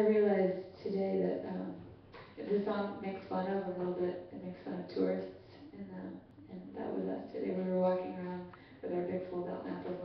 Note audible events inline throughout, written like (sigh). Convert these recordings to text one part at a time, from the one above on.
I realized today that um, the song makes fun of a little bit. It makes fun of tourists, and, uh, and that was us today. We were walking around with our big fold-out map of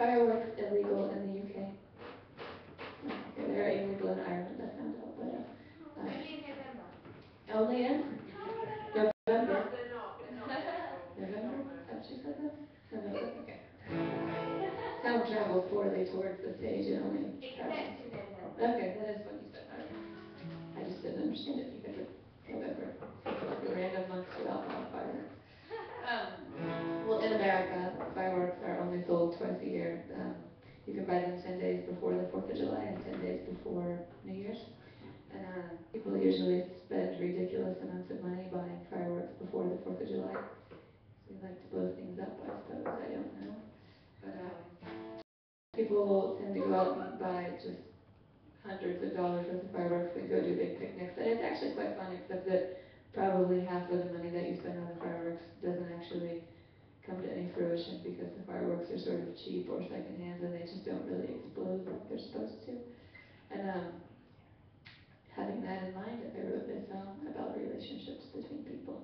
второй probably half of the money that you spend on the fireworks doesn't actually come to any fruition because the fireworks are sort of cheap or secondhand and they just don't really explode like they're supposed to. And um, having that in mind, I wrote this song about relationships between people.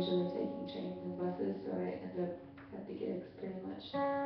usually taking trains and buses, so I end up at the gigs pretty much.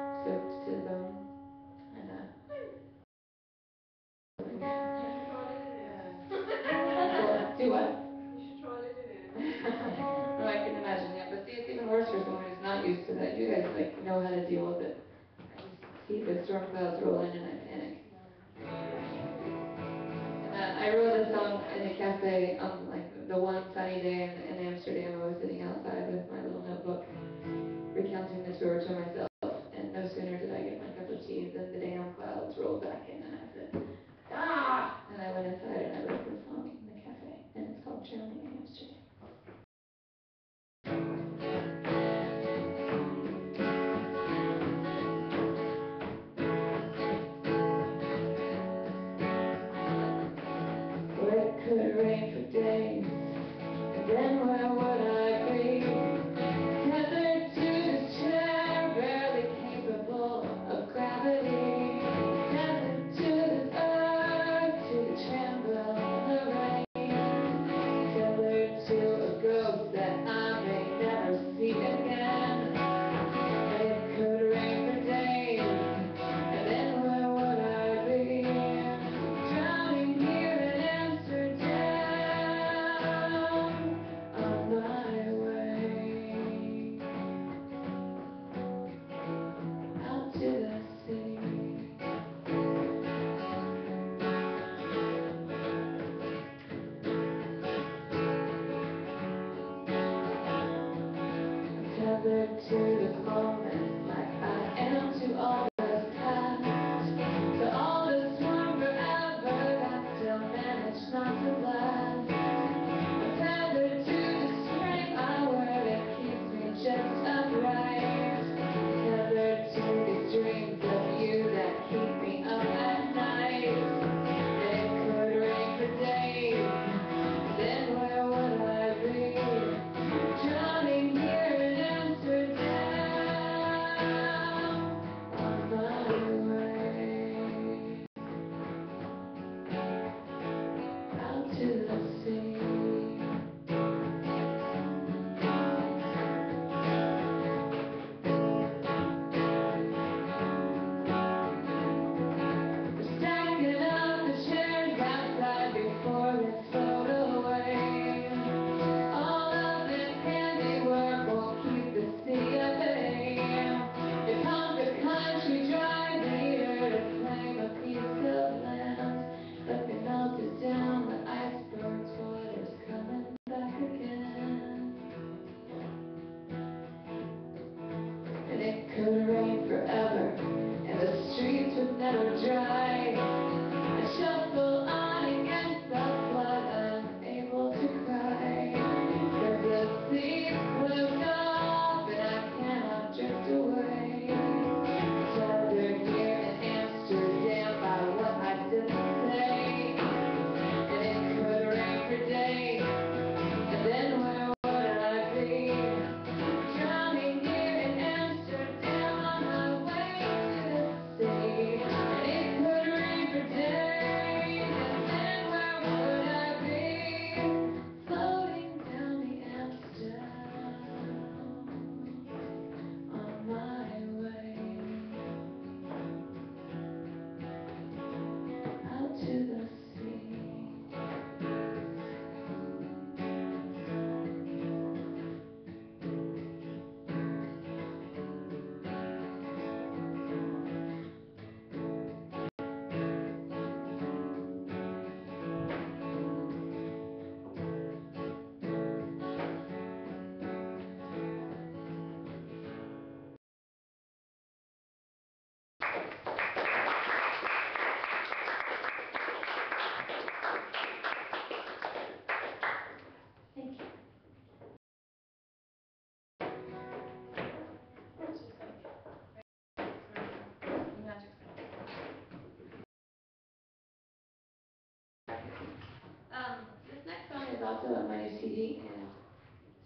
Also my CD, and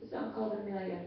it's a song called Amelia.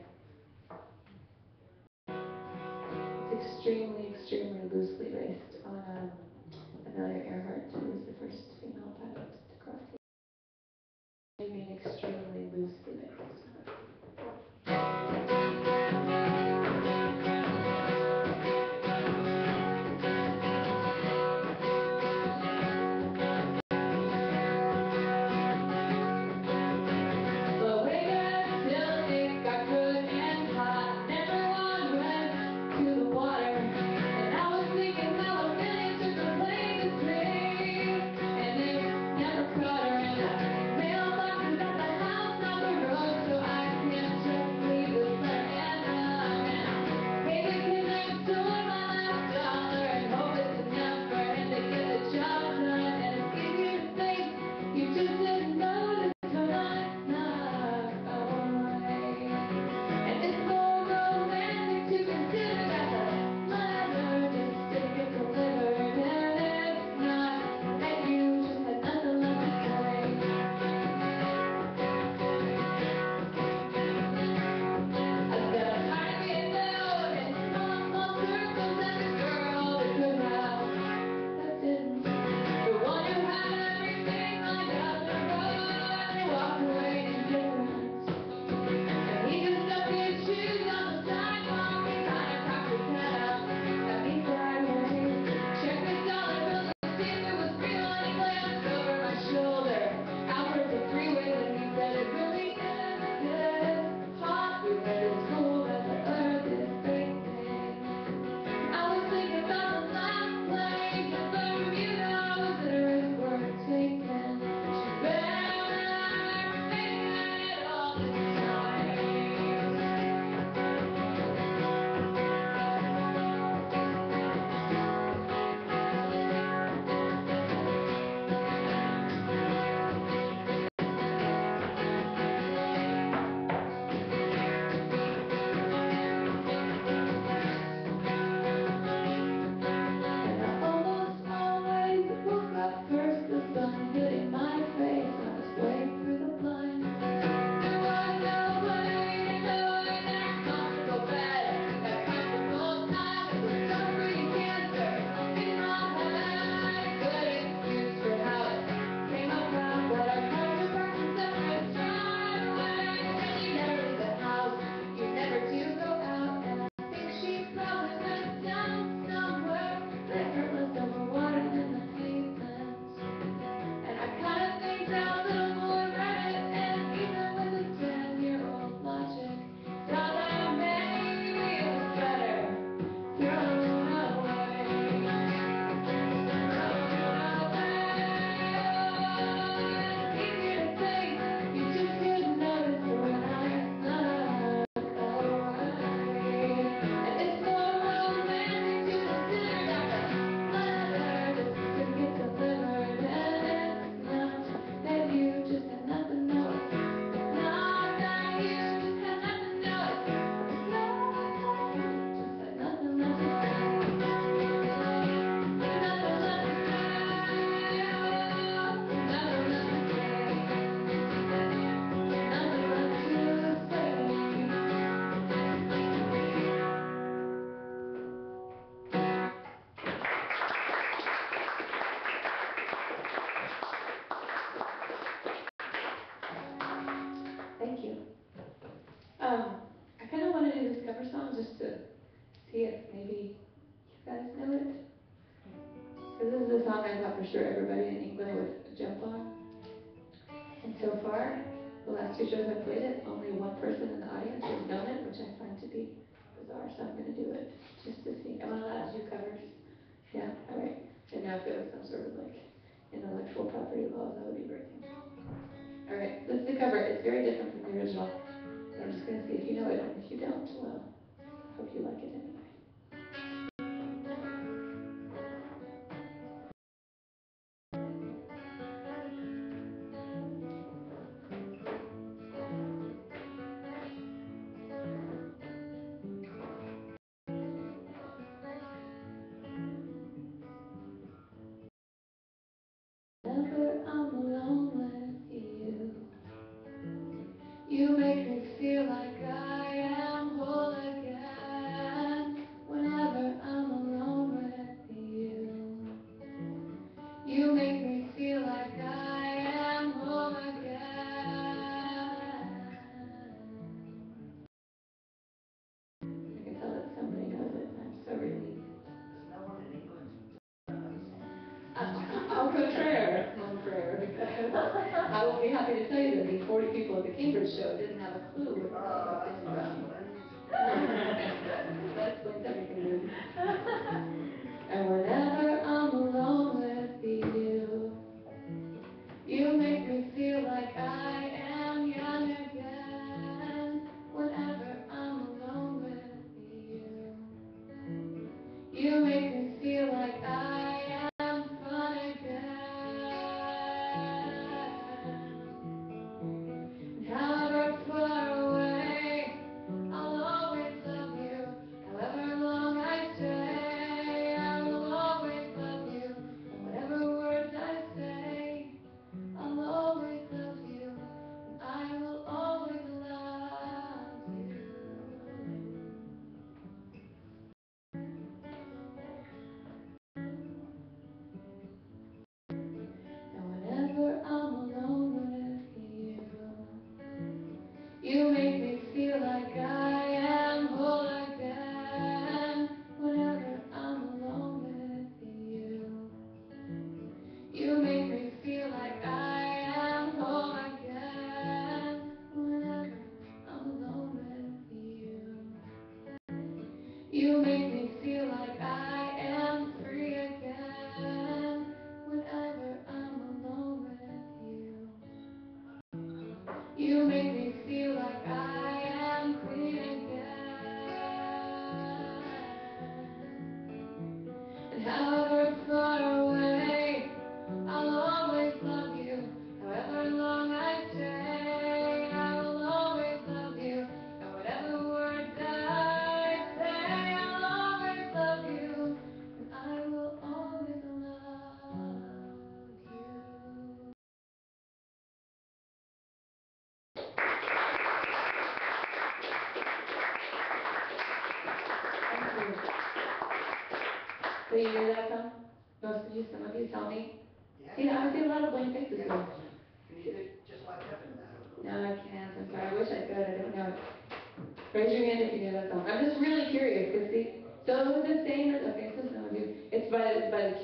have to go some sort of like intellectual property law That would be very dangerous. All right, that's the cover. It's very different from the original. I'm just going to see if you know it, and if you don't, well, hope you like it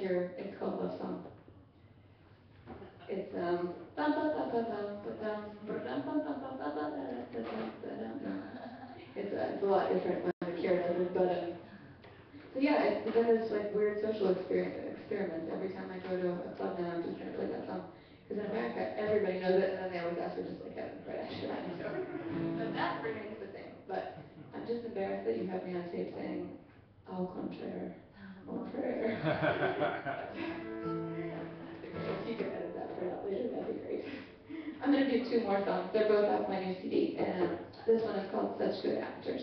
your Ikoba song. It's um it's, a it's a lot different when the cure does it, but um, so yeah, it's been this like weird social experience experiment. Every time I go to a club now, I'm just trying to play that song. Because in America, everybody knows it, and then they always ask for just like Heaven right after that. So, so that remains the same. But I'm just embarrassed that you have me on tape saying, au contraire. (laughs) You edit that later, that'd be great. I'm going to do two more songs. They're both off my new CD, and this one is called Such Good Actors.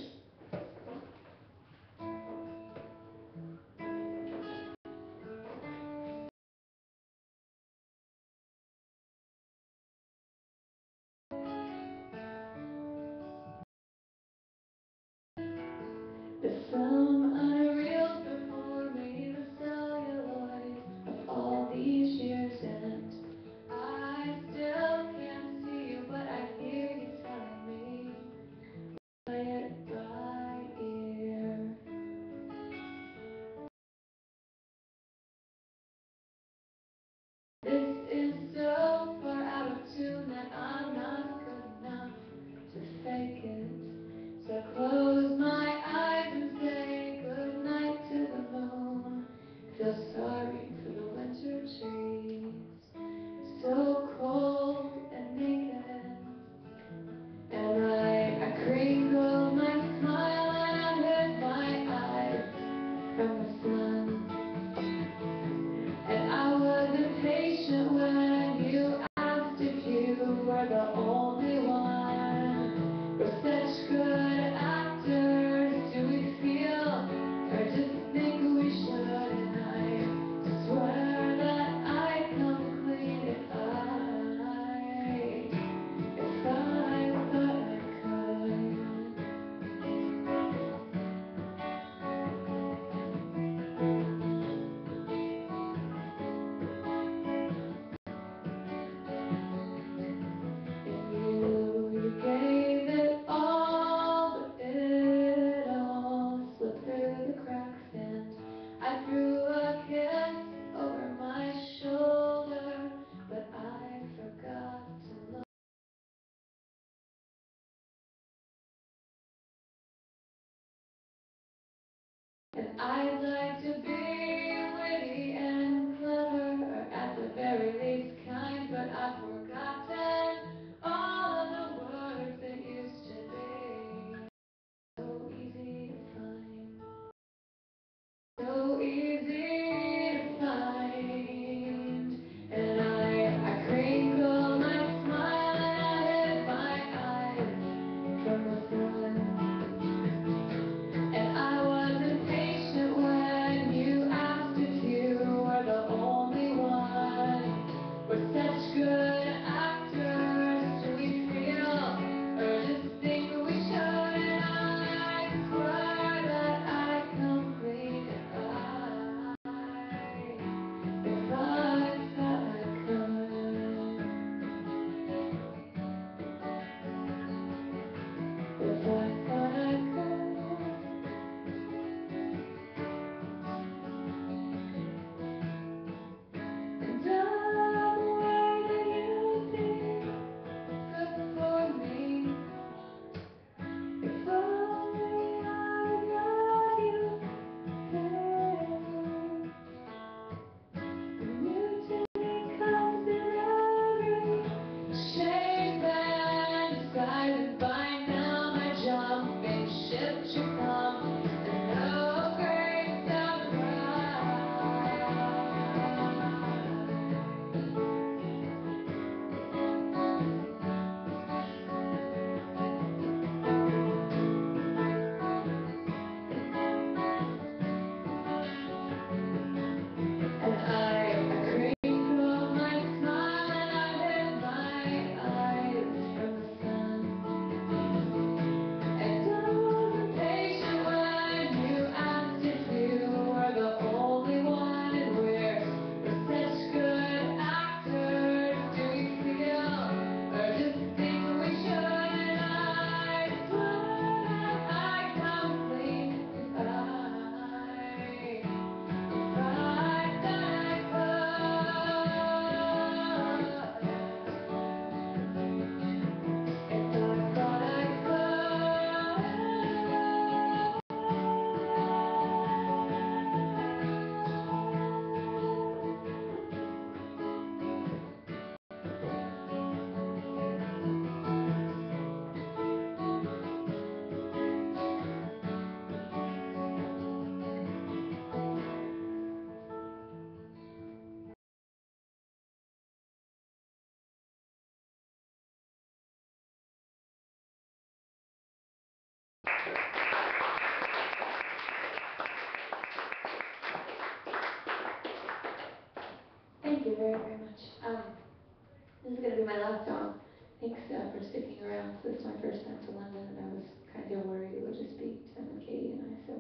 class. is my first time to London, and I was kind of worried it would just be Tim and Katie and I. So,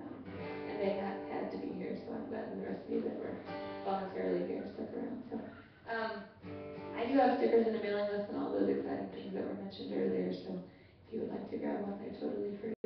um, and they had, had to be here, so I'm glad the rest of you that were voluntarily here stuck around. So, um, I do have stickers in the mailing list and all those exciting things that were mentioned earlier. So, if you would like to grab one, they're totally free.